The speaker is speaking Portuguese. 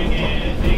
Cheguei,